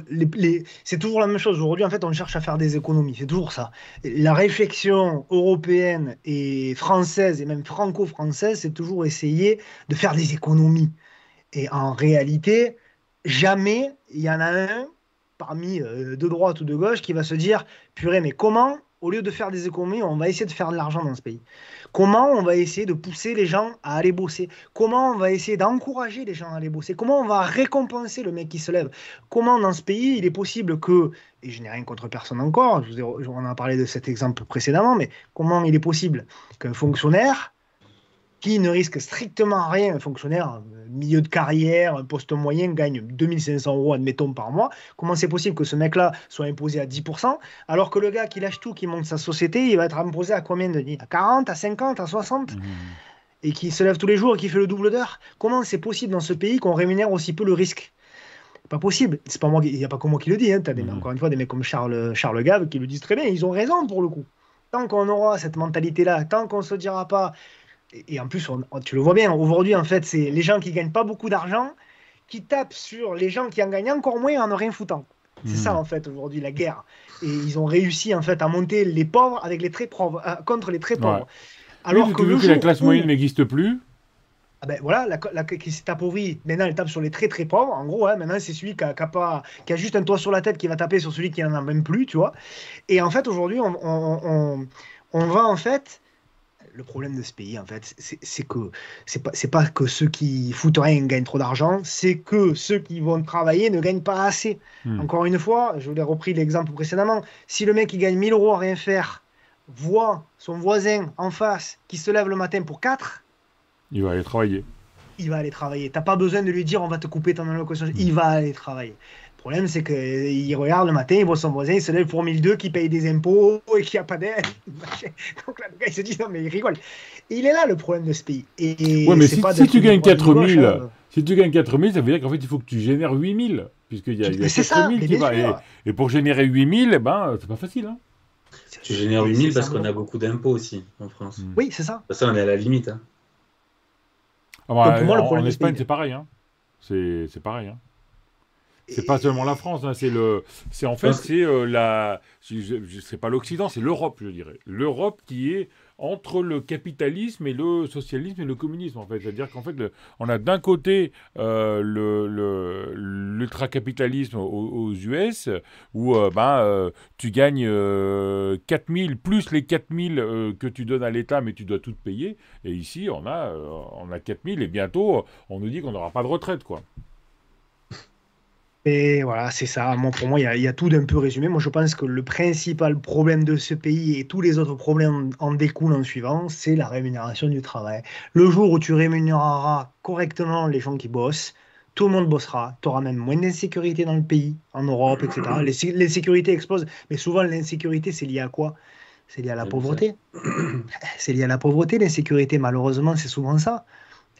c'est toujours la même chose. Aujourd'hui, en fait, on cherche à faire des économies. C'est toujours ça. La réflexion européenne et française, et même franco-française, c'est toujours essayer de faire des économies. Et en réalité, jamais il y en a un parmi euh, de droite ou de gauche qui va se dire purée, mais comment, au lieu de faire des économies, on va essayer de faire de l'argent dans ce pays. Comment on va essayer de pousser les gens à aller bosser? Comment on va essayer d'encourager les gens à aller bosser? Comment on va récompenser le mec qui se lève? Comment dans ce pays, il est possible que, et je n'ai rien contre personne encore, on a parlé de cet exemple précédemment, mais comment il est possible qu'un fonctionnaire qui ne risque strictement rien, un fonctionnaire euh, milieu de carrière, un poste moyen, gagne 2500 euros, admettons, par mois, comment c'est possible que ce mec-là soit imposé à 10%, alors que le gars qui lâche tout, qui monte sa société, il va être imposé à combien de À 40, à 50, à 60 Mhm. et qui se lève tous les jours et qui fait le double d'heure. Comment c'est possible dans ce pays qu'on rémunère aussi peu le risque? Pas possible. C'est pas moi, qui- il n'y a pas que moi qui le dis. Hein. Tu as des, Mhm. encore une fois des mecs comme Charles, Charles Gave qui le disent très bien. Ils ont raison pour le coup. Tant qu'on aura cette mentalité-là, tant qu'on se dira pas. Et, et en plus, on- tu le vois bien. Aujourd'hui, en fait, c'est les gens qui gagnent pas beaucoup d'argent qui tapent sur les gens qui en gagnent encore moins en ne rien foutant. C'est Mhm. ça en fait aujourd'hui la guerre. Et ils ont réussi en fait à monter les pauvres avec les très pauvres euh, contre les très pauvres. Alors Alors que, que le que la classe où- moyenne n'existe plus, ah ben voilà, la, la qui s'est appauvrie, maintenant elle tape sur les très très pauvres. En gros, hein, maintenant c'est celui qui a, qui a pas, qui a juste un toit sur la tête qui va taper sur celui qui n'en a même plus, tu vois. Et en fait, aujourd'hui, on, on, on, on va en fait. Le problème de ce pays, en fait, c'est que c'est pas, c'est pas que ceux qui foutent rien gagnent trop d'argent, c'est que ceux qui vont travailler ne gagnent pas assez. Hmm. Encore une fois, je vous l'ai repris l'exemple précédemment. Si le mec qui gagne 1000 euros à rien faire voit son voisin en face qui se lève le matin pour 4, il va aller travailler. il va aller travailler. T'as pas besoin de lui dire on va te couper ton allocation. Il va aller travailler. Le problème, c'est qu'il regarde le matin, il voit son voisin, il se lève pour 1002, qui paye des impôts et qui a pas d'aide. Donc là, le gars, il se dit, non, mais il rigole. il est là le problème de ce pays. Et ouais, mais si, tu gagnes 4000, hein. si tu gagnes 4000, ça veut dire qu'en fait, il faut que tu génères 8000. Puisqu'il y a, y a 4000 qui va. Et, pour générer 8000, eh ben, c'est pas facile. Hein. Tu génères 8000 parce qu'on a beaucoup d'impôts aussi en France. Hmm. Oui, c'est ça. Ça, on est à la limite. Hein. Ah bah, pour moi, le en, Espagne, c'est pareil. Hein. C'est pareil. Hein. C'est pas seulement la France, hein, c'est le, c'est en fait c'est euh, la, c'est pas l'Occident, c'est l'Europe, je dirais. L'Europe qui est entre le capitalisme et le socialisme et le communisme en fait. C'est-à-dire qu'en fait, on a d'un côté euh, le, l'ultra-capitalisme aux, US où euh, ben, tu gagnes 4000 plus les 4000 que tu donnes à l'État mais tu dois tout payer. Et ici on a on a 4000 et bientôt on nous dit qu'on n'aura pas de retraite quoi. Et voilà, c'est ça. Moi, pour moi, il y, a tout d'un peu résumé. Moi, je pense que le principal problème de ce pays et tous les autres problèmes en découlent en suivant, c'est la rémunération du travail. Le jour où tu rémunéreras correctement les gens qui bossent, tout le monde bossera. Tu auras même moins d'insécurité dans le pays, en Europe, etc. L'insécurité explose. Mais souvent, l'insécurité, c'est lié à quoi? C'est lié à la pauvreté. C'est lié à la pauvreté, l'insécurité. Malheureusement, c'est souvent ça.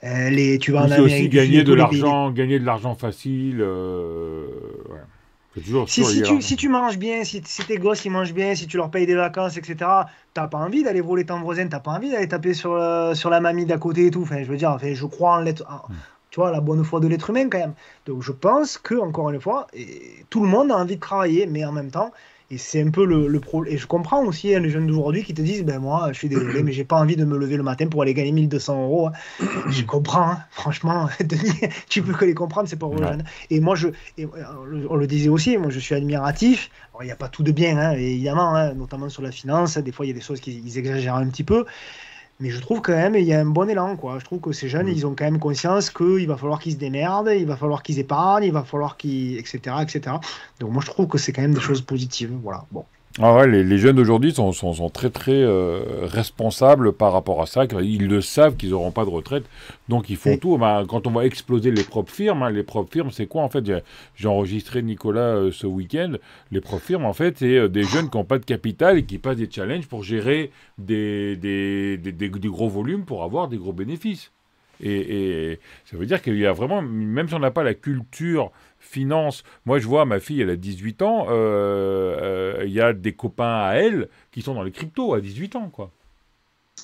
Euh, tu vas en aussi gagner de l'argent, gagner de l'argent facile. Euh, si, tu, si, tu, manges bien, si, tes gosses ils mangent bien, si tu leur payes des vacances, etc., t'as pas envie d'aller voler ton voisin, t'as pas envie d'aller taper sur, euh, sur la mamie d'à côté et tout. Enfin, je veux dire, enfin, je crois en l'être. Tu vois, la bonne foi de l'être humain quand même. Donc je pense que, encore une fois, et, tout le monde a envie de travailler, mais en même temps, et c'est un peu le, le problème. Et je comprends aussi hein, les jeunes d'aujourd'hui qui te disent ben moi, je suis désolé, mais j'ai pas envie de me lever le matin pour aller gagner 1200 euros. Hein. je comprends, hein. franchement, Denis, tu peux que les comprendre, c'est pour les jeunes. Et moi, je, et on le disait aussi, moi je suis admiratif. il n'y a pas tout de bien, évidemment, notamment sur la finance. Des fois, il y a des choses qu'ils exagèrent un petit peu. Mais je trouve quand même il y a un bon élan. Quoi. Je trouve que ces jeunes, mm. ils ont quand même conscience qu'il va falloir qu'ils se démerdent, il va falloir qu'ils épargnent, il va falloir qu'ils. etc. etc. Donc moi, je trouve que c'est quand même des choses positives. Voilà. Bon. Ah ouais, les, jeunes d'aujourd'hui sont, sont, très très euh, responsables par rapport à ça. Ils le savent qu'ils n'auront pas de retraite, donc ils font tout. Ben, quand on va exploser les propres firmes, hein, les propres firmes, c'est quoi en fait? J'ai enregistré Nicolas euh, ce week-end. Les propres firmes, en fait, c'est euh, des jeunes qui n'ont pas de capital et qui passent des challenges pour gérer des, des, des, des gros volumes pour avoir des gros bénéfices. Et, et ça veut dire qu'il y a vraiment, même si on n'a pas la culture finance. Moi, je vois, ma fille, elle a 18 ans, euh, euh, il y a des copains à elle qui sont dans les cryptos à 18 ans, quoi.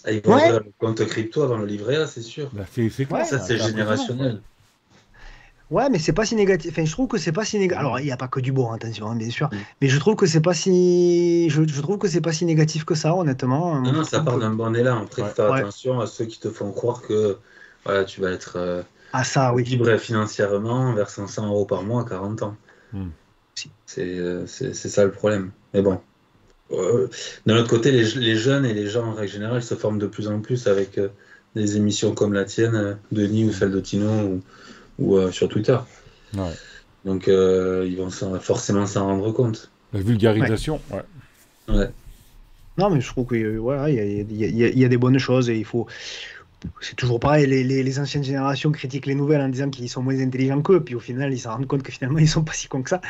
Ah, ils vont le compte crypto avant le livret A, c'est sûr. Bah, c'est, ça, c'est générationnel. Ouais, mais c'est pas si négatif. Enfin, je trouve que c'est pas si négatif. Alors, il n'y a pas que du bon, attention, hein, bien sûr. Mais je trouve que c'est pas si. Je, trouve que c'est pas si négatif que ça, honnêtement. Non, non, ça part d'un bon élan. Après, ouais. faire attention à ceux qui te font croire que voilà, tu vas être. Euh, ah, ça, oui. Libre financièrement en versant 100 euros par mois à 40 ans. Hmm. Euh, c'est ça le problème. Mais bon. Euh, d'un autre côté, les, les, jeunes et les gens en règle générale se forment de plus en plus avec euh, des émissions comme la tienne, Denis ou celle de Tino ou, sur Twitter. Donc ils vont forcément s'en rendre compte. La vulgarisation, ouais. Non, mais je trouve qu'il y, y, a des bonnes choses et il faut, c'est toujours pareil, les, les, anciennes générations critiquent les nouvelles en disant qu'ils sont moins intelligents qu'eux, puis au final, ils se rendent compte que finalement, ils sont pas si cons que ça.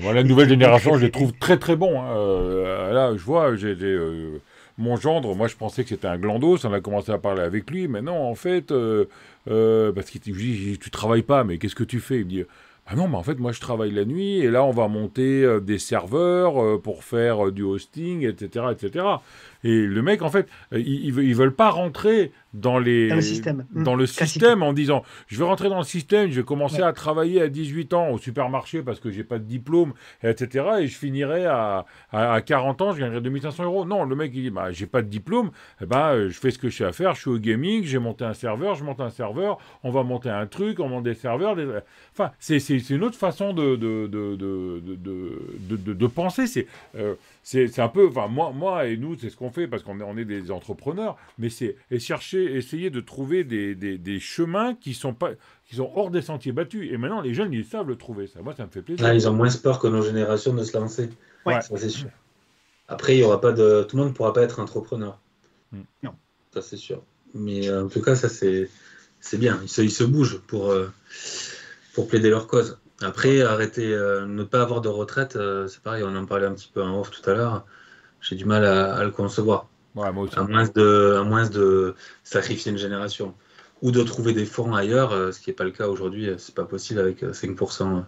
voilà, la nouvelle génération, je les trouve très très bons. Hein. Euh, là, je vois, j'ai euh, mon gendre, moi je pensais que c'était un glandos, on a commencé à parler avec lui, mais non, en fait, euh, parce qu'il dit, tu travailles pas, mais qu'est-ce que tu fais? Il me dit, ah non, mais en fait, moi je travaille la nuit, et là on va monter des serveurs pour faire du hosting, etc., etc. Et le mec, en fait, ils, ils veulent pas rentrer dans, les, dans le système, dans le système en disant je vais rentrer dans le système, je vais commencer à travailler à 18 ans au supermarché parce que j'ai pas de diplôme, etc. Et je finirai à, à, 40 ans, je gagnerai 2500 euros. Non, le mec il dit bah, j'ai pas de diplôme, eh ben, je fais ce que je sais à faire, je suis au gaming, j'ai monté un serveur, je monte un serveur, on va monter un truc, on monte des serveurs. Enfin, c'est une autre façon de, de, de, de, de penser. C'est. Euh, c'est un peu, enfin moi, moi et nous, c'est ce qu'on fait parce qu'on est, on est des entrepreneurs, mais c'est chercher, essayer de trouver des, des, des, chemins qui sont pas, qui sont hors des sentiers battus. Et maintenant, les jeunes, ils savent le trouver. Ça, moi, ça me fait plaisir. Ah, ils ont moins peur que nos générations de se lancer. Ouais. Ça, c'est sûr. Après, il y aura pas de, tout le monde ne pourra pas être entrepreneur. Mm. Non. Ça, c'est sûr. Mais euh, en tout cas, ça, c'est, c'est bien. Ils se, ils se bougent pour. Euh, pour plaider leur cause. Après, arrêter, ne pas avoir de retraite, c'est pareil, on en parlait un petit peu en off tout à l'heure. J'ai du mal à, le concevoir. À, moins de, à moins de sacrifier une génération. Ou de trouver des fonds ailleurs, ce qui n'est pas le cas aujourd'hui. C'est pas possible avec 5%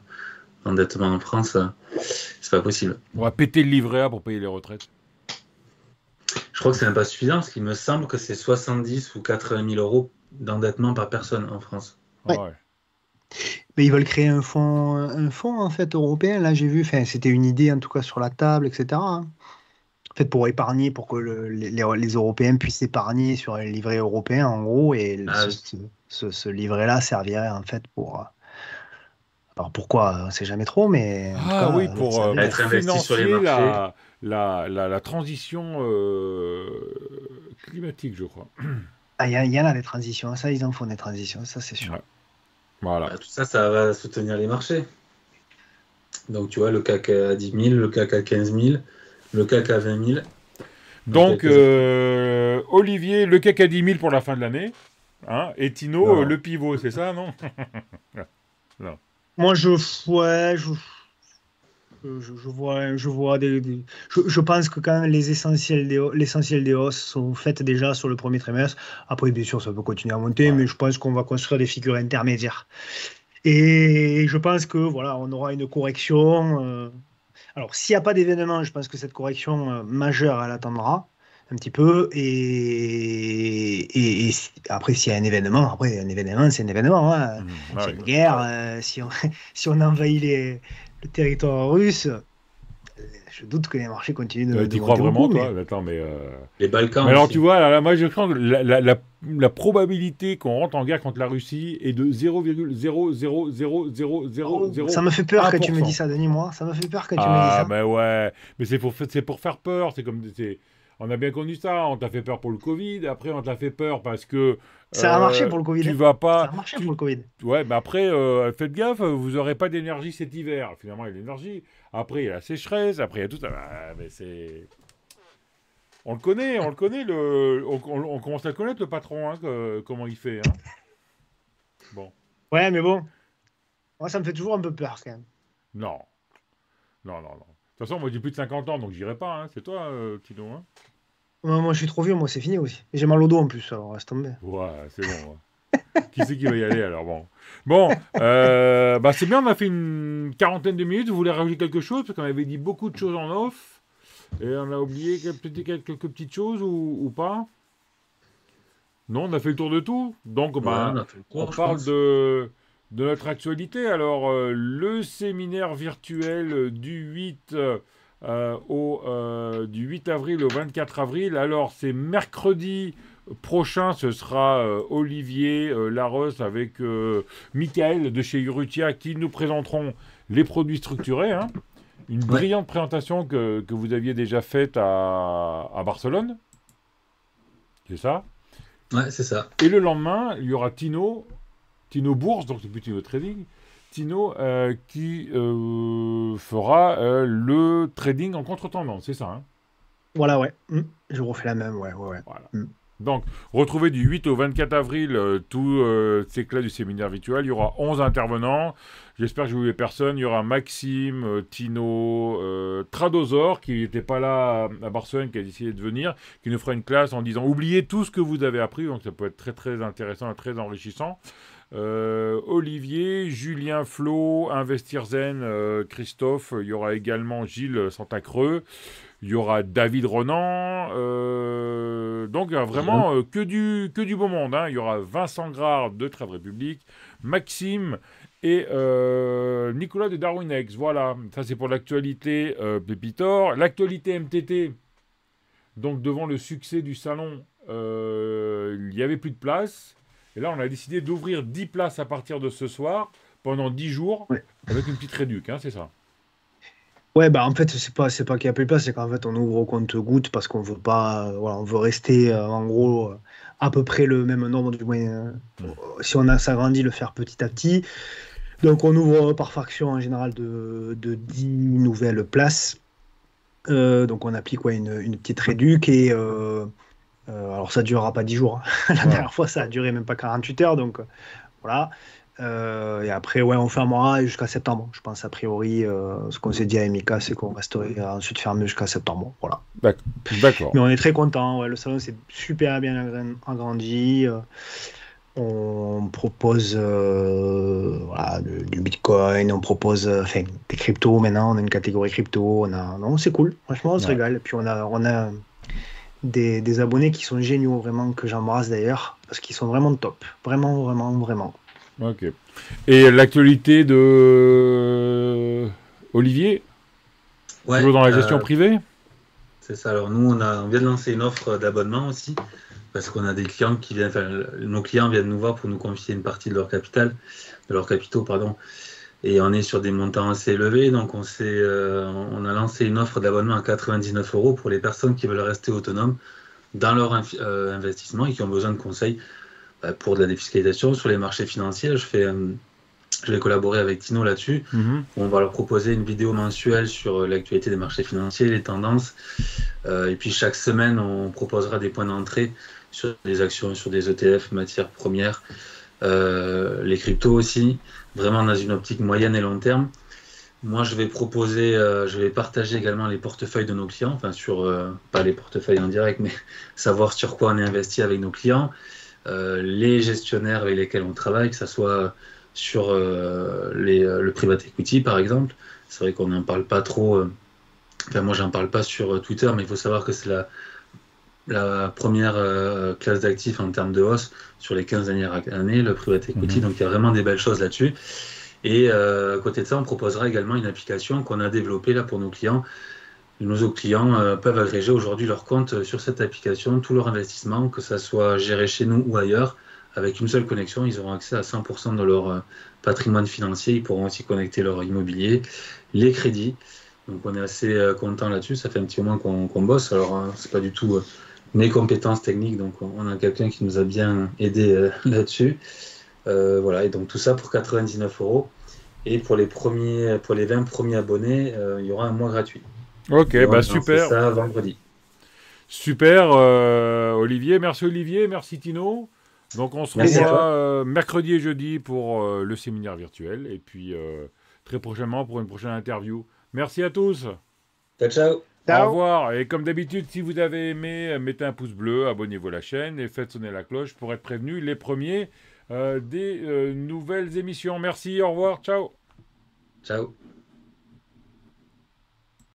d'endettement en France. C'est pas possible. On va péter le livret A pour payer les retraites. Je crois que c'est même pas suffisant parce qu'il me semble que c'est 70 ou 80 000 euros d'endettement par personne en France. Ah Mais ils veulent créer un fonds, un fonds en fait européen. Là, j'ai vu, enfin, c'était une idée en tout cas sur la table, etc. Hein. En fait, pour épargner, pour que les, Européens puissent épargner sur un livret européen, en gros, et ah ce, livret-là servirait en fait pour. Euh, alors pourquoi On ne sait jamais trop, mais. ah oui, pour, euh, être investi sur les marchés la, la, transition euh, climatique, je crois. Ah, il y, en a des transitions, ça, ils en font des transitions, ça, c'est sûr. Voilà. Bah, tout ça, ça va soutenir les marchés. Donc, tu vois, le CAC à 10 000, le CAC à 15 000, le CAC à 20 000. Donc, euh, Olivier, le CAC à 10 000 pour la fin de l'année. Hein, et Tino, le pivot, c'est ça, non, non. Moi, je, ouais, je, je, vois, je vois des, je, pense que quand même les essentiels des, l'essentiel des hausses sont faites déjà sur le premier trimestre. Après, bien sûr, ça peut continuer à monter, mais je pense qu'on va construire des figures intermédiaires. Et je pense que voilà, on aura une correction. Euh, alors, s'il n'y a pas d'événement, je pense que cette correction euh, majeure, elle attendra un petit peu. Et, et, après, s'il y a un événement, après, un événement, c'est un événement. Hein. Mmh, c'est une guerre. Euh, si, on, si on envahit les, le territoire russe, je doute que les marchés continuent de. Euh, tu crois vraiment, toi mais... Attends, mais euh, Les Balkans. Mais alors, tu vois, moi, je crois que la, la, la, probabilité qu'on rentre en guerre contre la Russie est de 0,0000000. ça me fait peur que tu me dis ça, Denis, moi. Ça me fait peur que tu me dis ça. Ah, mais ouais. Mais c'est pour, pour faire peur. C'est comme. On a bien connu ça. On t'a fait peur pour le Covid. Après, on t'a fait peur parce que. Ça a marché euh, pour le Covid. Tu vas pas. Ça a marché pour le Covid. Ouais, mais après, euh, faites gaffe, vous n'aurez pas d'énergie cet hiver. Finalement, il y a l'énergie. Après, il y a la sécheresse. Après, il y a tout ça. Ah, mais c'est. On le connaît, on le connaît. Le... On, commence à le connaître, le patron, hein, comment il fait. Hein. Bon. Ouais, mais bon. Moi, ça me fait toujours un peu peur, quand même. Non. Non, non, non. De toute façon, moi j'ai plus de 50 ans, donc j'irai pas. Hein. C'est toi, euh, Tino. Hein moi je suis trop vieux, moi c'est fini aussi. Et j'ai mal au dos en plus, alors reste tomber. Ouais, c'est bon. qui c'est qui va y aller alors Bon, bon euh, bah, c'est bien, on a fait une quarantaine de minutes. Vous voulez rajouter quelque chose? Parce qu'on avait dit beaucoup de choses en off. Et on a oublié quelques, quelques petites choses ou, pas Non, on a fait le tour de tout. Donc, bah, on, on parle de de notre actualité. Alors, euh, le séminaire virtuel du 8, euh, au, euh, du 8 avril au 24 avril. Alors, c'est mercredi prochain, ce sera Olivier Larosse avec Michael de chez Urutia qui nous présenteront les produits structurés. Hein. Une brillante présentation que, vous aviez déjà faite à, à Barcelone. C'est ça? Ouais, c'est ça. Et le lendemain, il y aura Tino Tino Bourse, donc c'est plus Tino Trading, Tino euh, qui euh, fera euh, le trading en contre-tendance, c'est ça hein? Voilà, ouais. Mmh. Je refais la même, ouais, ouais, Voilà. Mmh. Donc, retrouvez du 8 au 24 avril tous ces clés du séminaire virtuel. Il y aura 11 intervenants. J'espère que je n'oublie personne. Il y aura Maxime, Tino, Tradosor, qui n'était pas là à Barcelone, qui a décidé de venir, qui nous fera une classe en disant oubliez tout ce que vous avez appris. Donc, ça peut être très, très intéressant et très enrichissant. Euh, Olivier, Julien Flo, Investir Zen, euh, Christophe, il y aura également Gilles Santacreux, il y aura David Ronan, euh, donc vraiment que, du, que du beau monde. Hein. Il y aura Vincent Grard de Trade République, Maxime et Nicolas de Darwinex. Voilà, ça c'est pour l'actualité Pépitor. L'actualité MTT, donc devant le succès du salon, il n'y avait plus de place. Et là, on a décidé d'ouvrir 10 places à partir de ce soir pendant 10 jours avec une petite réduction, hein, c'est ça Ouais, bah en fait, c'est pas, c'est pas qu'il n'y a plus de place, c'est qu'en fait, on ouvre au compte goutte parce qu'on veut pas, euh, voilà, on veut rester euh, en gros euh, à peu près le même nombre, du moins, si on a s'agrandit, le faire petit à petit. Donc, on ouvre par fraction en général de, de 10 nouvelles places. donc, on applique ouais, une, une petite réduc et euh, alors ça ne durera pas 10 jours. Hein. La dernière fois, ça a duré même pas 48 heures. Donc euh, voilà. Euh, et après, ouais, on fermera jusqu'à septembre. Je pense, a priori, euh, ce qu'on s'est dit à Emika, c'est qu'on resterait ensuite fermé jusqu'à septembre. Voilà. D'accord. Mais on est très content. Ouais, le salon s'est super bien agrandi. On propose voilà, du bitcoin, on propose enfin, des cryptos maintenant. On a une catégorie crypto. On a... Non, c'est cool. Franchement, on se régale. Puis, on a, on a des, des abonnés qui sont géniaux, vraiment, que j'embrasse d'ailleurs, parce qu'ils sont vraiment top. Vraiment, vraiment, vraiment. Ok. Et l'actualité de Olivier? Toujours dans la gestion euh, privée? C'est ça. Alors nous, on, a, on vient de lancer une offre d'abonnement aussi, parce qu'on a des clients qui viennent, enfin, nos clients viennent nous voir pour nous confier une partie de leur capital, de leurs capitaux, pardon. Et on est sur des montants assez élevés, donc on, euh, on a lancé une offre d'abonnement à 99 euros pour les personnes qui veulent rester autonomes dans leur euh, investissement et qui ont besoin de conseils bah, pour de la défiscalisation sur les marchés financiers. Je, fais, euh, je vais collaborer avec Tino là-dessus. Mhm. On va leur proposer une vidéo mensuelle sur euh, l'actualité des marchés financiers, les tendances. Euh, et puis chaque semaine, on proposera des points d'entrée sur des actions, sur des ETF, matières premières, les cryptos aussi, vraiment dans une optique moyenne et long terme. Moi, je vais proposer, je vais partager également les portefeuilles de nos clients, enfin sur, pas les portefeuilles en direct, mais savoir sur quoi on est investi avec nos clients, euh, les gestionnaires avec lesquels on travaille, que ce soit sur euh, les, euh, le private equity par exemple. C'est vrai qu'on n'en parle pas trop. Enfin, moi, j'en parle pas sur Twitter, mais il faut savoir que c'est la, la première classe d'actifs en termes de hausse sur les 15 dernières années, le private equity. Mhm. Donc, il y a vraiment des belles choses là-dessus. Et à côté de ça, on proposera également une application qu'on a développée là pour nos clients nos clients euh, peuvent agréger aujourd'hui leur compte sur cette application, tout leur investissement, que ça soit géré chez nous ou ailleurs. Avec une seule connexion, ils auront accès à 100% de leur euh, patrimoine financier. Ils pourront aussi connecter leur immobilier, les crédits. Donc on est assez euh, content là-dessus. Ça fait un petit moment qu'on bosse. Alors c'est pas du tout mes compétences techniques, donc on a quelqu'un qui nous a bien aidé là-dessus. voilà. Et donc tout ça pour 99 euros. Et pour les premiers, pour les 20 premiers abonnés, il y aura un mois gratuit. Ok, bah super. ça vendredi. Super, euh, Olivier. Merci Olivier, merci Tino. Donc on se revoit euh, mercredi et jeudi pour euh, le séminaire virtuel et puis très prochainement pour une prochaine interview. Merci à tous. Ciao, ciao. Au revoir. Et comme d'habitude, si vous avez aimé, mettez un pouce bleu, abonnez-vous à la chaîne et faites sonner la cloche pour être prévenus les premiers des nouvelles émissions. Merci, au revoir, ciao. Ciao.